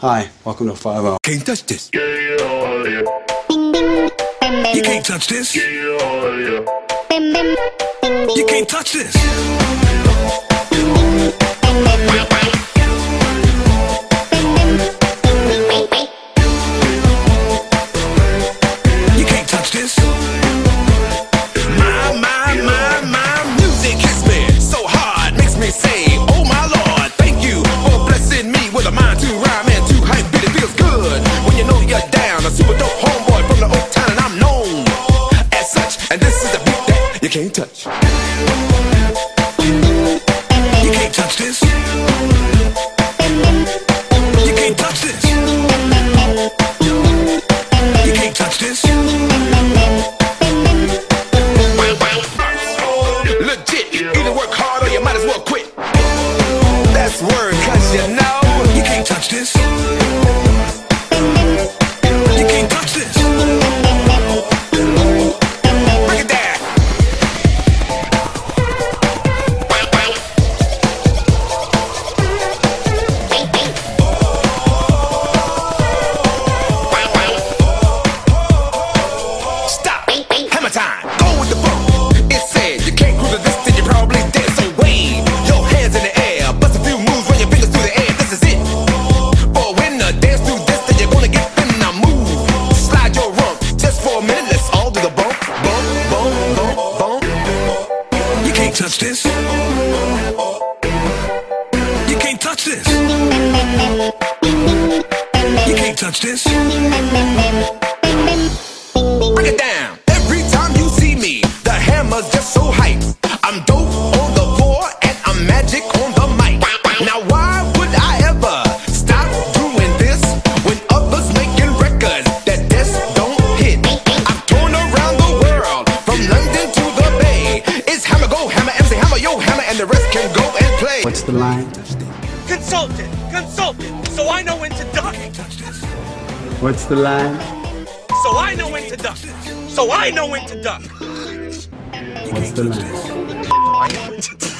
Hi, welcome to 5 0. Can't touch this. You can't touch this. You can't touch this. you know you're down. A super dope homeboy from the old town, and I'm known as such. And this is the beat that you can't touch. touch this. You can't touch this. You can't touch this. Break it down. and play. What's the line? Consultant, consultant, so I know when to duck. What's the line? So I know when to duck. So I know when to duck. What's the line?